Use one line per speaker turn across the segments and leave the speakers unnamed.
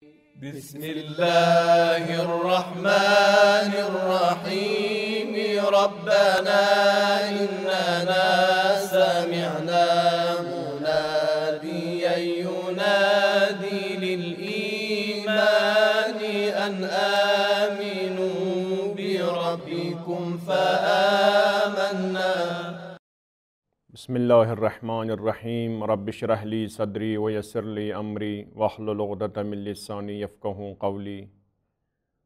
بسم الله الرحمن الرحيم. ربنا إننا سمعنا
بسم اللہ الرحمن الرحیم. رب شرح لی صدری ویسر لی امری. واحلل عقدۃ من لسانی یفقهوا قولی.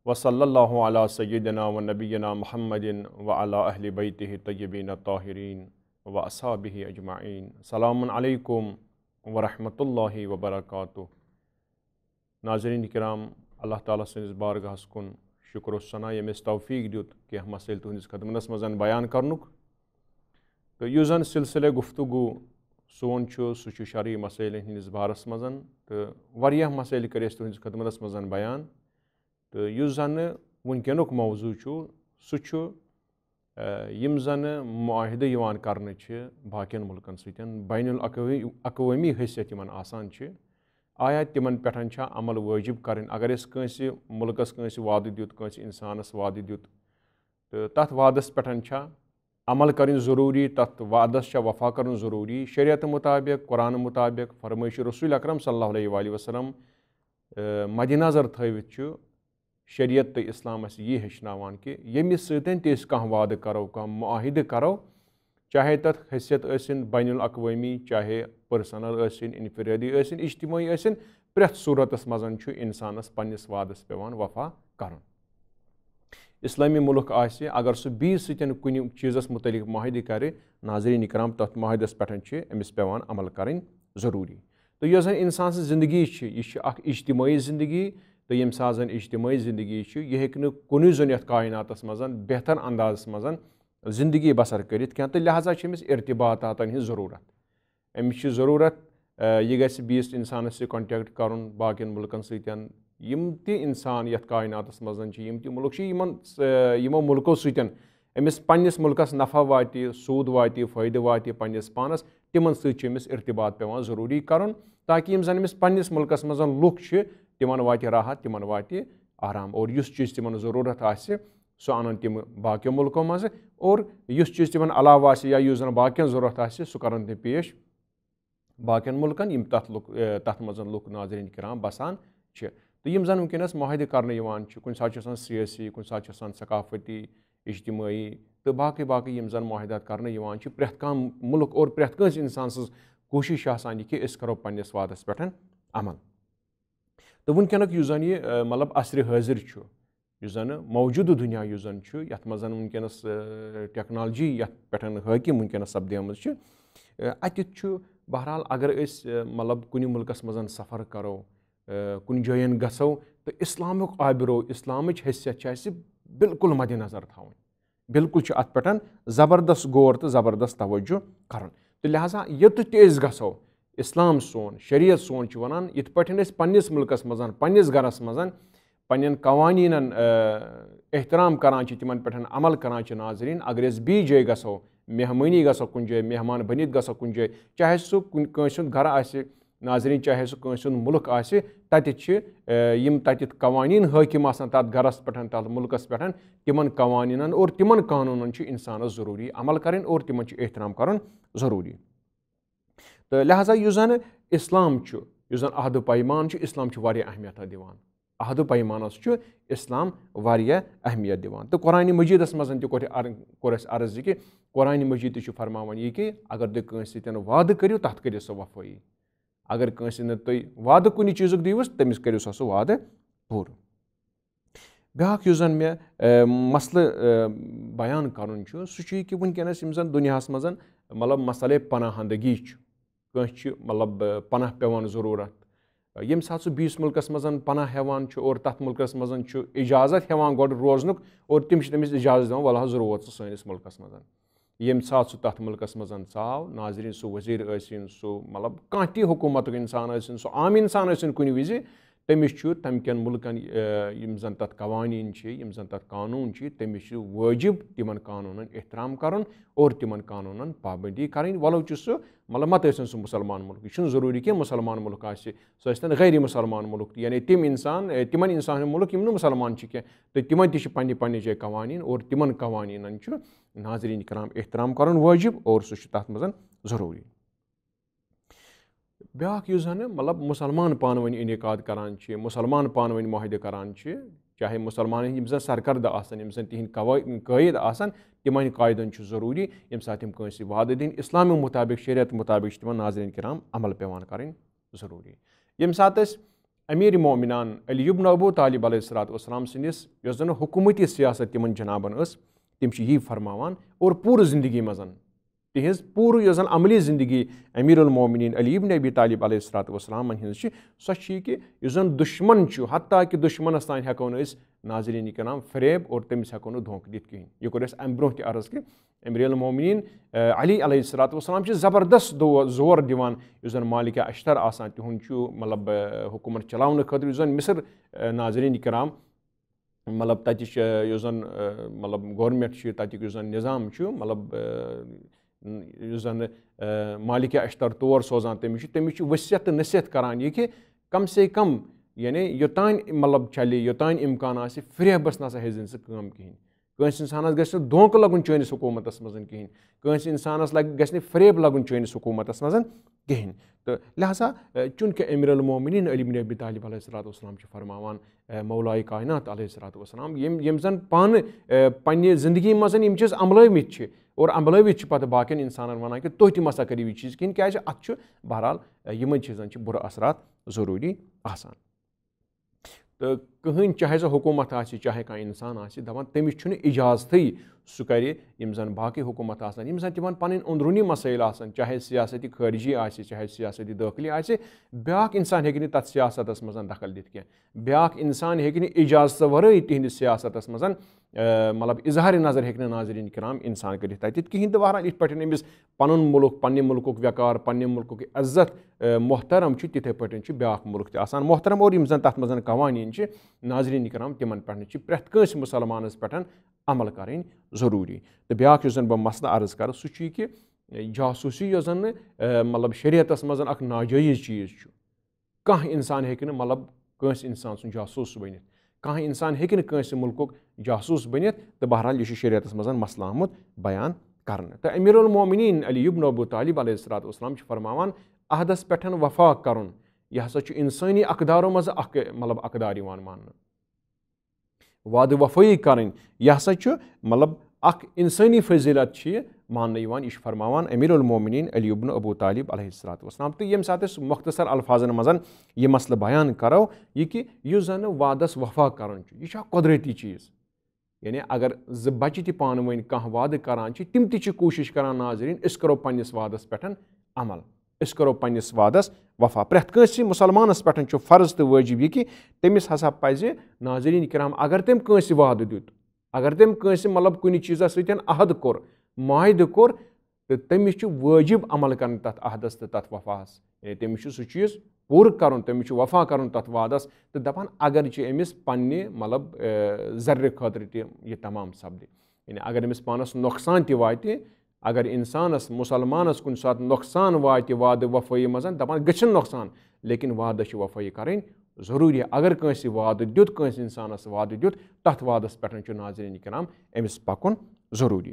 وصلی اللہ علی سیدنا و نبینا محمد وعلی اہل بیتہ طیبین الطاہرین و اصحابہ اجمعین. سلام علیکم ورحمۃ اللہ وبرکاتہ. ناظرین کرام، اللہ تعالیٰ سٕنٛدِس بارگاہس کُن شُکر و ثنا ییٚمِس توفیٖق دیُت کینٛہہ مسٲیل تُہٕنٛدِس خدمتس منٛز بیان کرنُک. تہٕ یُس زَن سِلسِلے گُفتگوٗ سون چھُ سُہ چھُ شرعی مسٲیلَن ہٕنٛدِس بارَس منٛز تہٕ واریاہ مسٲیل کٔرۍ اَسہِ تُہٕنٛدِس خدمتَس منٛز بیان۔ تہٕ یُس زَنہٕ وٕنکیٚنُک موضوٗع چھُ سُہ چھُ یِم زَنہٕ معاہدٕ یِوان چھِ سۭتۍ بین الاقوٲمی اقوٲمی حیثیت یِمَن آسان چھِ آیا تِمَن پٮ۪ٹھ چھا عمل وٲجِب کَرٕنۍ اگر أسۍ کٲنٛسہِ مُلکَس کٲنٛسہِ وعدٕ دیُت کٲنٛسہِ اِنسانَس وعدٕ دیُت تہٕ تَتھ وعدَس پٮ۪ٹھ چھا عمل کَرٕنۍ ضروٗری تَتھ وعدَس چھا وفا کَرُن ضروٗری۔ شریعت مُطابق قۄرانہٕ مُطابق فرمٲیشہِ رسوٗل اکرم صلی اللہ علیہ وَلہِ وسلم مدِ نظر تھٲوِتھ چھُ شریعت تہٕ اِسلام اَسہِ یی ہیٚچھناوان کہِ ییٚمِس سۭتۍ تہِ أسۍ کانٛہہ وعدٕ کَرو، کانٛہہ معاہدٕ کَرو، چاہے تَتھ حیثیت ٲسِن بین الاقوٲمی چاہے پٔرسنل ٲسِنۍ اِنفِرٲدی ٲسِنۍ اجتمٲعی ٲسِنۍ پرٛٮ۪تھ صوٗرتَس منٛز چھُ اِنسانَس پنٛنِس وعدَس پیٚوان وفا کَرُن۔ اِسلٲمی مُلک آسہِ اگر سُہ بیٚیِس سۭتۍ کُنہِ چیٖزَس مُتعلِق معاہدٕ کَرِ ناظریٖن اِکرام تَتھ معاہدَس پٮ۪ٹھ چھِ أمِس پیٚوان عمل کَرٕنۍ ضروٗری تہٕ یۄس زَن اِنسان سٕنٛز زندگی چھِ یہِ چھِ اَکھ اجتمٲعی زندگی تہٕ ییٚمہِ ساتہٕ زَن اجتمٲعی زندگی چھِ یہِ ہیٚکہِ نہٕ کُنُے زوٚن یَتھ کایناتَس منٛز بہتر اندازَس منٛز زندگی بسر کٔرِتھ کینٛہہ تہٕ لہٰذا چھِ أمِس ارتباطاتَن ہِنٛز ضروٗرت أمِس چھِ ضروٗرت یہِ گژھِ بیٚیِس اِنسانَس سۭتۍ کَنٹیکٹ کَرُن باقٕیَن مُلکَن سۭتۍ یِم تہِ اِنسان یَتھ کایناتَس منٛز چھِ یِم تہِ مُلک چھِ یِمَن یِمو مُلکو سۭتۍ أمِس پنٛنِس مُلکَس نفع واتہِ سوٗد واتہِ فٲیدٕ واتہِ پنٛنِس پانَس تِمَن سۭتۍ چھِ أمِس اِرتباط پیٚوان ضروٗری کَرُن تاکہِ یِم زَن أمِس پنٛنِس مُلکَس منٛز لُکھ چھِ تِمَن واتہِ راحت تِمَن واتہِ آرام۔ اور یُس چیٖز تِمَن ضروٗرت آسہِ، سُہ اَنَن تِم باقٕیو مُلکو منٛزٕ۔ اور یُس چیٖز تِمَن علاوٕ آسہِ یا یُس زَن باقٕیَن ضوٚرَتھ آسہِ، سُہ کَرَن تِم پیش۔ باقٕیَن مُلکَن یِم تَتھ لُکھ تَتھ منٛز لُکھ ناظریٖن کِرام بَسان چھِ۔ تہٕ یِم زَن وٕنکیٚنَس معاہدٕ کَرنہٕ یِوان چھِ، کُنہِ ساتہٕ چھِ آسان سِیٲسی، کُنہِ ساتہٕ چھِ آسان ثقافتی اجتمٲعی تہٕ باقٕے باقٕے یِم زَن معاہدات کَرنہٕ یِوان چھِ، پرٛٮ۪تھ کانٛہہ مُلک اور پرٛٮ۪تھ کٲنٛسہِ اِنسان سٕنٛز کوٗشِش چھِ آسان یہِ کہِ أسۍ کَرو پنٛنِس وادَس پٮ۪ٹھ عمل۔ تہٕ وٕنکیٚنُک یُس زَن یہِ مطلب اَصرِ حٲضِر چھُ، یُس زَنہٕ موجوٗدٕ دُنیا یُس زَن چھُ، یَتھ منٛز وٕنکیٚنَس ٹیکنالجی یَتھ پٮ۪ٹھ حٲکِم وٕنکیٚنَس سَپدیمٕژ چھِ اَتٮ۪تھ چھُ بہرحال اگر أسۍ مطلب کُنہِ مُلکَس منٛز سفر کَرو کُنہِ جایَن گژھو تہٕ اِسلامُک آبرو، اِسلامٕچ حیثیت چھِ اَسہِ بِلکُل مدِ نظر تھاوٕنۍ۔ بِلکُل چھُ اَتھ پٮ۪ٹھ زبردست غور تہٕ زبردست توجوٗ کَرُن۔ تہٕ لہٰذا یوٚتَتھ تہِ أسۍ گژھو، اِسلام سون، شریعت سون چھُ وَنان، یِتھ پٲٹھۍ أسۍ پنٛنِس مُلکَس منٛز، پنٛنِس گرَس منٛز، پنٛنٮ۪ن قوانیٖنَن احترام کَران چھِ، تِمَن پٮ۪ٹھ عمل کَران چھِ ناظریٖن۔ اگر أسۍ بیٚیہِ جایہِ گژھو، مہمٲنی گژھو کُنہِ جایہِ، مہمان بٔنِتھ گژھو کُنہِ جایہِ، چاہے سُہ کُنہِ کٲنٛسہِ ہُنٛد گرٕ آسہِ ناظریٖن چاہے سُہ کٲنٛسہِ ہُنٛد مُلک آسہِ، تَتہِ چھِ یِم تَتٮ۪تھ قوانیٖن حٲکِم آسان تَتھ گرَس پٮ۪ٹھ، تَتھ مُلکَس پٮ۪ٹھ، تِمَن قوانیٖنَن اور تِمَن قانوٗنَن چھُ اِنسانَس عمل کَرٕنۍ اور تِمَن احترام کَرُن ضروٗری۔ تہٕ لہٰذا یُس زَن اِسلام چھُ، یُس زَن عہدٕ پیمان چھُ، اِسلام چھُ واریاہ اہمیتہ دِوان۔ عہدٕ پیمانَس چھُ اِسلام واریاہ اہمیت دِوان۔ تہٕ قۄرانہِ مٔجیٖدَس منٛز تہِ کوٚر اَسہِ عرض یہِ کہِ قۄرانہِ مٔجیٖد تہِ چھُ فرماوان یہِ کہِ اگر تُہۍ کٲنٛسہِ سۭتۍ وعدٕ کٔرِو، تَتھ کٔرِو سا وفٲیی۔ اگر کٲنٛسہِ نہٕ تُہۍ وعدٕ کُنہِ چیٖزُک دِیٖوُس تٔمِس کٔرِو سا سُہ وعدٕ پوٗرٕ بیٛاکھ یُس زَن مےٚ مَسلہٕ بیان کَرُن چھُ سُہ چھُ یہِ کہِ وٕنکیٚنَس یِم زَن دُنیاہَس منٛز مطلب مَسلے پناہنٛدگی چھُ کٲنٛسہِ چھِ مطلب پناہ پیٚوان ضروٗرت ییٚمہِ ساتہٕ سُہ بیٚیِس مُلکَس منٛز پناہ ہیٚوان چھُ اور تَتھ مُلکَس منٛز چھُ اِجازت ہیٚوان گۄڈٕ روزنُک اور تِم چھِ تٔمِس اِجازت دِوان وَلہٕ حظ روز ژٕ سٲنِس مُلکَس منٛز ییٚمہِ ساتہٕ سُہ تَتھ مُلکَس منٛز ژاو ناظریٖن سُہ ؤزیٖر ٲسِن سُہ مطلب کانٛہہ تہِ حکوٗمتُک اِنسان ٲسِن سُہ عام اِنسان ٲسِن کُنہِ وِزِ تٔمِس چھُ تَمہِ کٮ۪ن مُلکَن یِم زَن تَتھ قوانیٖن چھِ یِم زَن تَتھ قانوٗن چھِ تٔمِس چھُ وٲجِب تِمَن قانوٗنَن احترام کَرُن اور تِمَن قانوٗنَن پابنٛدی کَرٕنۍ وَلو چھُ سُہ مطلب مَتہٕ ٲسِن سُہ مُسلمان مُلک یہِ چھُنہٕ ضروٗری کینٛہہ مُسلمان مُلک آسہِ سُہ ٲسۍ تَن غٲری مُسلمان مُلک تہِ یعنی تِم اِنسان تِمَن اِنسان ہُنٛد مُلک یِم نہٕ مُسلمان چھِ کینٛہہ تہٕ تِمَن تہِ چھِ پنٛنہِ پنٛنہِ جایہِ قوانیٖن اور تِمَن قوانیٖنَن چھُ ناظریٖن کَران احترام کَرُن وٲجِب اور سُہ چھُ تَتھ منٛز ضروٗری بیٛاکھ یُس زَنہٕ مطلب مُسلمان پانہٕ ؤنۍ اِنعقاد کَران چھِ مُسلمان پانہٕ ؤنۍ معاہدٕ کَران چھِ چاہے مُسلمان یِم زَن سرکَردٕ آسَن یِم زَن تِہِنٛدۍ قٲیِد آسَن تِمَن قٲیدَن چھُ ضروٗری۔ ییٚمہِ ساتہٕ تِم کٲنٛسہِ وعدٕ دِنۍ مُطابِق شریعت مُطابِق چھِ تِمَن ناظریٖن کِرام عمل پیٚوان کَرٕنۍ ضروٗری۔ ییٚمہِ ساتہٕ أسۍ امیٖر مومِنان علیب نبوٗ طالب علیہ الصلات وسلام سٕنٛدِس یۄس زَن حکوٗمتی سیاست تِمَن جِنابَن ٲس تِم چھِ یی فرماوان اور پوٗرٕ زِندگی منٛز تِہِنٛز پوٗرٕ یۄس عملی زندگی امیٖر المومِن علیٖب نبی طالب علیہ الصلات وسلامَن ہِنٛز چھِ۔ سۄ چھِ یہِ کہِ یُس زَن دُشمَن حتٰ کہِ دُشمَنَس فریب اور تٔمِس ہٮ۪کو نہٕ دھوکہٕ دِتھ کِہیٖنۍ یہِ کوٚر اَسہِ اَمہِ عرض کہِ امیٖر المومِن علی علیہ الصلات وسلام زبردست دو زور دِوان یُس زَن مالِکہ اشتر آسان تِہُنٛد مطلب حکوٗمت چلاونہٕ خٲطرٕ یُس زَن مِثر ناظریٖن مطلب تَتِچ مطلب گورمٮ۪نٛٹ چھِ تَتیُک یُس مطلب یُس زَن مالِکہ اشتر تور سوزان تٔمِس چھِ تٔمِس چھِ ؤصیت تہٕ نصیحت کَران یہِ کہِ کَم سے کَم یعنی یوٚتانۍ مطلب چَلہِ، یوٚتانۍ اِمکان آسہِ فریبَس نہ سا ہیٚزِ نہٕ سُہ کٲم کِہیٖنۍ۔ کٲنٛسہِ اِنسانَس گژھِ نہٕ دھونٛکہٕ لَگُن چٲنِس حکوٗمَتَس منٛز کِہیٖنۍ۔ کٲنٛسہِ اِنسانَس لَگہِ گژھِ نہٕ فریب لَگُن چٲنِس حکوٗمَتَس منٛز کِہیٖنۍ۔ تہٕ لِہٰذا چوٗنٛکہِ امیٖر المومِن علیٖم نبی طالب علیہ الصلاتُ وسلام چھِ فرماوان مولاے کایِنات علیہ الصلاتُ وسلام یِم یِم زَن پانہٕ پنٛنہِ زندگی منٛز یِم چیٖز عملٲومٕتۍ چھِ اور عملٲوِتھ چھِ پَتہٕ باقٕیَن اِنسانَن وَنان کہِ تُہۍ تہِ مَسا کٔرِو یہِ چیٖز کِہیٖنۍ، کیٛازِ اَتھ چھُ بہرحال یِمَن چیٖزَن چھِ بُرٕ اثرات ضروٗری آسان۔ تہٕ کٕہٕنۍ چاہے سۄ حکوٗمت آسہِ، چاہے کانٛہہ اِنسان آسہِ، دَپان تٔمِس چھُنہٕ اِجازتٕے سُہ کَرِ یِم زَن باقٕے حکوٗمت آسان، یِم زَن تِمَن پَنٕنۍ أنٛدروٗنی مَسٲیِل آسان، چاہے سِیاستی خٲرجی آسہِ، چاہے سِیاستی دٲخلی آسہِ، بیٛاکھ اِنسان ہیٚکہِ نہٕ تَتھ سِیاستَس منٛز دخل دِتھ کینٛہہ، بیٛاکھ اِنسان ہیٚکہِ نہٕ اِجازتہٕ وَرٲے تِہنٛدِس سِیاستَس منٛز مطلب اِظہارِ نظر ہیٚکہِ نہٕ ناظریٖن کِرام اِنسان کٔرِتھ تَتہِ۔ کِہیٖنۍ تہِ بہرحال یِتھ پٲٹھۍ أمِس پَنُن مُلک، پنٛنہِ مُلکُک وٮ۪کار پنٛنہِ مُلکُک عزت محترم چھُ، تِتھَے پٲٹھۍ چھُ بیٛاکھ مُلک تہِ آسان۔ محترم اور یِم زَن تَتھ منٛز قوانیٖن چھِ، ناظریٖن کِرام تِمَن پٮ۪ٹھ چھِ پرٛٮ۪تھ کٲنٛسہِ مُسلمانَس پٮ۪ٹھ عمل کَرٕنۍ ضروٗری۔ تہٕ بیٛاکھ یُس زَن بہٕ مَسلہٕ عرض کَرٕ، سُہ چھُ یہِ کہِ جاسوٗسی یۄس زَن نہٕ مطلب شریعتَس منٛز اَکھ ناجٲیِز چیٖز چھُ۔ کانٛہہ اِنسان ہیٚکہِ نہٕ مطلب کٲنٛسہِ اِنسان سُنٛد جاسوٗس بٔنِتھ کانٛہہ اِنسان ہیٚکہِ نہٕ کٲنٛسہِ مُلکُک جاسوٗس بٔنِتھ تہٕ بہرحال یہِ چھُ شریعتَس منٛز مَسلہٕ آمُت بیان کَرنہٕ تہٕ امیٖر المومِن علیب نبوٗ طالب علیہ الصلات وسلام چھِ فرماوان عہدَس پٮ۪ٹھ وفا کَرُن۔ یہِ ہسا چھُ اِنسٲنی اقدارو منٛزٕ اکھ مطلب اقدار یِوان ماننہٕ وادٕ وفٲیی کَرٕنۍ یہِ ہسا مطلب اکھ اِنسٲنی فضیٖلت چھِ یہِ ماننہٕ یِوان یہِ چھُ فرماوان امیٖر المومِن طالب علیہ الصلات وسلام تہٕ ییٚمہِ ساتہٕ أسۍ الفاظن منٛز یہِ مسلہٕ بیان کرو یہِ کہِ یُس زن وادس وفا کرُن چھُ۔ یہِ چھُ یعنی اگر زٕ بچہِ تہِ پانہٕ ؤنۍ کانٛہہ وادٕ کران چھِ، تِم تہِ چھِ کوٗشِش کران ناظریٖن، أسۍ کرو پنٕنِس وادس پٮ۪ٹھ عمل۔ أسۍ کرو پنٕنِس وادس وفا۔ پرٛٮ۪تھ کٲنٛسہِ مُسلمانس پٮ۪ٹھ چھُ فرض تہٕ وٲجِب یہِ کہِ تٔمِس ہسا پزِ ناظریٖن کِرام، اگر تٔمۍ کٲنٛسہِ وادٕ دیُت، اگر تٔمۍ کٲنٛسہِ مطلب کُنہِ چیٖزس سۭتۍ عہد کوٚر، معاہدٕ کوٚر، تہٕ تٔمِس چھُ وٲجِب عمل کَرُن تَتھ عہدَس تہٕ تَتھ وفاہَس۔ یعنی تٔمِس چھُ سُہ چیٖز پوٗرٕ کَرُن، تٔمِس چھُ وفا کَرُن تَتھ وادَس تہٕ دَپان اگر چھِ أمِس پنٛنہِ مطلب زَرِ خٲطرٕ تہِ یہِ تمام سَپدِ یعنی اگر أمِس پانَس نۄقصان تہِ واتہِ، اگر اِنسانَس، مُسلمانَس کُنہِ ساتہٕ نۄقصان واتہِ وادٕ وفٲیی منٛز، دَپان گٔژھِنۍ نۄقصان، لیکِن وادَس چھِ وفٲیی کَرٕنۍ ضروٗری۔ اگر کٲنٛسہِ وادٕ دیُت، کٲنٛسہِ اِنسانَس وادٕ دیُت، تَتھ وادَس پٮ۪ٹھ چھُ ناظریٖن کَران أمِس پَکُن ضروٗری۔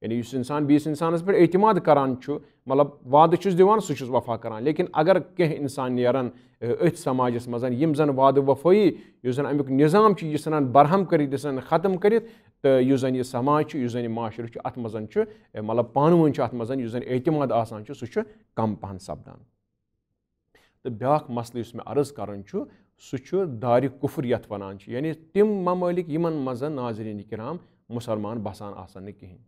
تہٕ نٔتیٖجتَن چھُ پوٗرٕ معاشرٕ ناظریٖن کِرام اَمہِ کِس گِردابَس منٛز یِوان اور اعتماد سٲزی چھِ کَم سَپدان یعنی یُس اِنسان بیٚیِس اِنسانَس پٮ۪ٹھ اعتماد کَران چھُ مطلب وعدٕ چھُس دِوان سُہ چھُس وفا کَران لیکِن اگر کینٛہہ اِنسان نیران أتھۍ سماجَس منٛز یِم زَن وعدٕ وفٲیی یُس زَن اَمیُک نِظام چھُ یہِ ژھٕنان برہم کٔرِتھ یہِ ژھٕنان ختم کٔرِتھ تہٕ یُس زَن یہِ سماج چھُ یُس زَن یہِ معاشرٕ چھُ اَتھ منٛز چھُ مطلب پانہٕ ؤنۍ چھُ اَتھ منٛز یُس زَن اعتماد آسان چھُ سُہ چھُ کَم پَہَم سَپدان تہٕ بیٛاکھ مَسلہٕ یُس مےٚ عرض کَرُن چھُ سُہ چھُ دارِ کُفُر یَتھ وَنان چھِ یعنی تِم ممٲلِک یِمَن منٛز ناظریٖن کِرام مُسلمان بسان آسان نہٕ کِہیٖنۍ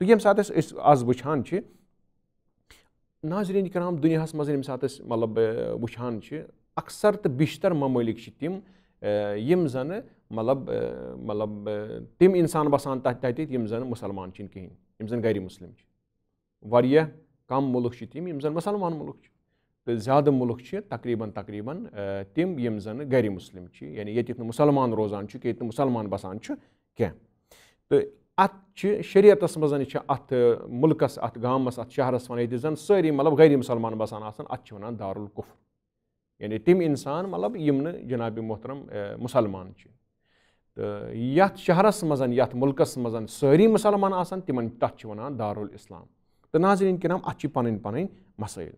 یِم أسۍ مۄخصر الفاظن منٛز تُہٕنٛدِس خدمتَس منٛز بیان کَرو تہٕ ییٚمہِ ساتہٕ أسۍ أسۍ آز وٕچھان چھِ ناظریٖن کِرام دُنیاہَس منٛز ییٚمہِ ساتہٕ أسۍ مطلب وٕچھان چھِ اکثر تہٕ بیشتر ممٲلِک چھِ تِم یِم زَنہٕ مطلب مطلب تِم اِنسان بَسان تَتہِ تَتہِ یِم زَن مُسلمان چھِنہٕ کِہیٖنۍ یِم زَن گَرِ مُسلِم چھِ واریاہ کَم مُلک چھِ تِم یِم زَن مُسلمان مُلک چھِ تہٕ زیادٕ مُلک چھِ تقریٖباً تقریٖباً تِم یِم زَنہٕ گَرِ مُسلِم چھِ یعنی ییٚتٮ۪تھ نہٕ مُسلمان روزان چھُ ییٚتہِ نہٕ مُسلمان بَسان چھُ کینٛہہ تہٕ اَتھ چھِ شریعتَس منٛز چھِ اَتھ مُلکَس اَتھ گامَس اَتھ شہرَس وَنان ییٚتہِ زَن سٲری مطلب گَرِ مُسلمان بَسان آسان اَتھ چھِ وَنان دارالقُف یعنی تِم اِنسان مطلب یِم نہٕ جِنابِ محترم مُسلمان چھِ تہٕ یَتھ شہرَس منٛز یَتھ مُلکَس منٛز سٲری مُسلمان آسان تِمَن تَتھ چھِ وَنان دارالاسلام تہٕ ناظریٖن کِرام اَتھ چھِ پَنٕنۍ پَنٕنۍ مسٲیِل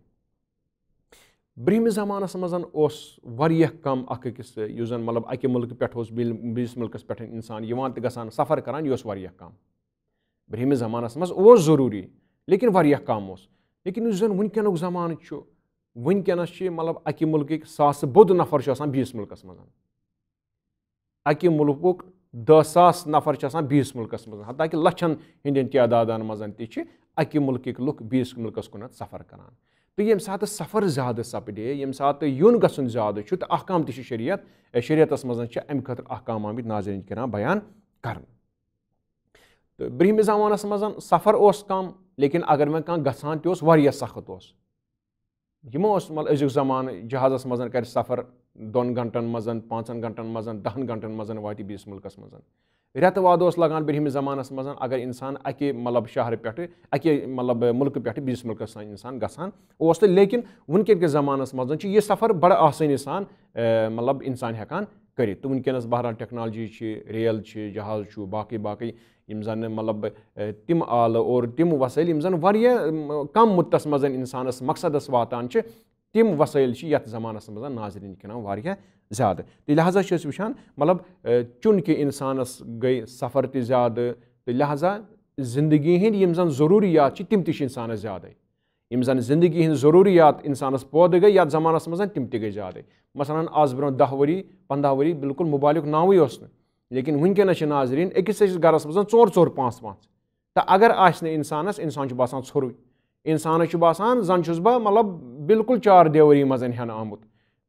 برٛونٛہمِس زمانَس منٛز اوس واریاہ کَم اَکھ أکِس یُس زَن مطلب اَکہِ مُلکہٕ پٮ۪ٹھ اوس بیٚیِس مُلکَس پٮ۪ٹھ اِنسان یِوان تہٕ گژھان سفر کَران یہِ اوس واریاہ کَم برٛونٛہمِس زمانَس منٛز اوس ضروٗری لیکِن واریاہ کَم اوس لیکِن یُس زَن وٕنکیٚنُک زمانہٕ چھُ وٕنکیٚنَس چھِ مطلب اَکہِ مُلکٕکۍ ساسہٕ بوٚد نفر چھُ آسان بیٚیِس مُلکَس منٛز اَکہِ مُلکُک دہ ساس نفر چھِ آسان بیٚیِس مُلکَس منٛز حتاکہِ لَچھَن ہِنٛدٮ۪ن تعدادَن منٛز تہِ چھِ اَکہِ مُلکٕکۍ لُکھ بیٚیِس مُلکَس کُنَتھ سفر کَران تہٕ ییٚمہِ ساتہٕ سفر زیادٕ سَپدے ییٚمہِ ساتہٕ یُن گژھُن زیادٕ چھُ، تہٕ احکام تہِ چھِ شریعت شریعتَس منٛز چھِ اَمہِ خٲطرٕ احکام آمٕتۍ، ناظریٖن کَران بیان کَرنہٕ تہٕ برٛونٛہمِس زمانَس منٛز سفر اوس کَم، لیکِن اگر وۄنۍ کانٛہہ گژھان تہِ اوس، واریاہ سخت اوس۔ یِمو اوس مطلب أزیُک زمانہٕ جہازَس منٛز کَرِ سفر دۄن گنٛٹَن منٛز، پانٛژَن گنٛٹَن منٛز، دَہَن گنٛٹَن منٛز واتہِ بیٚیِس مُلکَس منٛز۔ رٮ۪تہٕ وادٕ اوس لگان برٛونٛہمِس زمانَس منٛز اگر اِنسان اَکے مطلب شہرٕ پٮ۪ٹھٕ، اَکے مطلب مُلکہٕ پٮ۪ٹھٕ بیٚیِس مُلکَس تام اِنسان گژھان اوس تہٕ لیکِن وٕنکیٚن کِس زمانَس منٛز چھِ یہِ سفر بَڑٕ آسٲنی سان مطلب اِنسان ہٮ۪کان کٔرِتھ۔ تہٕ وٕنکیٚنَس بہرحال ٹیکنالجی چھِ، ریل چھِ، جہاز چھُ، باقٕے باقٕے یِم زَن مطلب تِم آلہٕ اور تِم وَسٲیِل یِم زَن واریاہ کَم مُدتَس منٛز اِنسانَس مقصدَس واتان چھِ، تِم وَسٲیِل چھِ یَتھ زمانَس منٛز ناظریٖن کٕنان واریاہ زیادٕ تہٕ لہٰذا چھِ أسۍ وٕچھان مطلب چوٗنٛکہِ اِنسانَس گٔے سفر تہِ زیادٕ تہٕ لہٰذا زندگی ہِنٛدۍ یِم زَن ضروٗریات چھِ تِم تہِ چھِ اِنسانَس زیادَے یِم زَن زندگی ہِنٛدۍ ضروٗریات اِنسانَس پٲدٕ گٔے یَتھ زمانَس منٛز تِم تہِ گٔے زیادَے مثلاً آز برونٛہہ دَہ ؤری پنٛداہ ؤری بِلکُل موبایلُک ناوٕے اوس نہٕ لیکِن وٕنکیٚنَس چھِ ناظریٖن أکِس أکِس گَرَس منٛز ژور ژور پانٛژھ پانٛژھ تہٕ اگر آسہِ نہٕ اِنسانَس اِنسان چھُ باسان ژھوٚرُے اِنسانَس چھُ باسان زَن چھُس بہٕ مطلب بِلکُل چار دیوٲری منٛز ہٮ۪نہٕ آمُت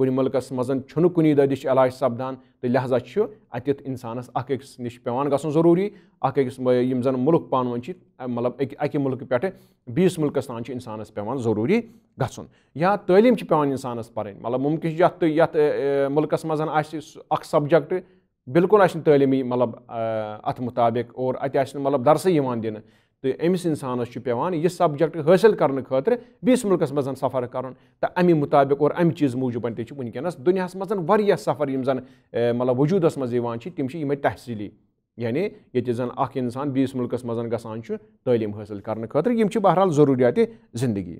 کُنہِ مُلکَس منٛز چھِ کُنہِ دٲدِس علاج سَپدان کُنہِ مُلکَس منٛز چھُنہٕ کُنی دٲدِس علاج سَپدان تہٕ لہٰذا چھُ اَتٮ۪تھ اِنسانَس اَکھ أکِس نِش پیٚوان گژھُن ضروٗری اَکھ أکِس یِم زَن مُلک پانہٕ ؤنۍ چھِ مطلب أکہِ اَکہِ مُلکہٕ پٮ۪ٹھٕ بیٚیِس مُلکَس تام چھُ اِنسانَس پیٚوان ضروٗری گژھُن یا تعلیٖم چھِ پیٚوان اِنسانَس پَرٕنۍ مطلب مُمکِن چھُ یَتھ تہٕ یَتھ مُلکَس منٛز آسہِ اَکھ سَبجَکٹ بِلکُل آسہِ نہٕ تعلیٖمی مطلب اَتھ مُطابِق اور اَتہِ آسہِ نہٕ مطلب دَرسٕے یِوان دِنہٕ تہٕ أمِس اِنسانَس چھُ پیٚوان یہِ سَبجَکٹ حٲصِل کَرنہٕ خٲطرٕ بیٚیِس مُلکَس منٛز سفر کَرُن تہٕ اَمہِ مُطابِق اور اَمہِ چیٖزٕ موٗجوٗب تہِ چھِ وٕنکیٚنَس دُنیاہَس منٛز واریاہ سفر یِم زَن مطلب وجوٗدَس منٛز یِوان چھِ، تِم چھِ یِمَے تحصیٖلی یعنی ییٚتہِ زَن اَکھ اِنسان بیٚیِس مُلکَس منٛز گژھان چھُ، تعلیٖم حٲصِل کَرنہٕ خٲطرٕ، یِم چھِ بہرحال ضروریات زندگی۔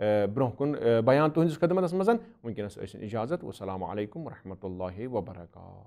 أمِس کَرُن برونٛہہ کُن بیان تُہٕنٛدِس خدمَتَس منٛز وٕنکیٚنَس ٲسِن اِجازت وسلام علیکُم ورحمۃ اللہ وبرکاتہ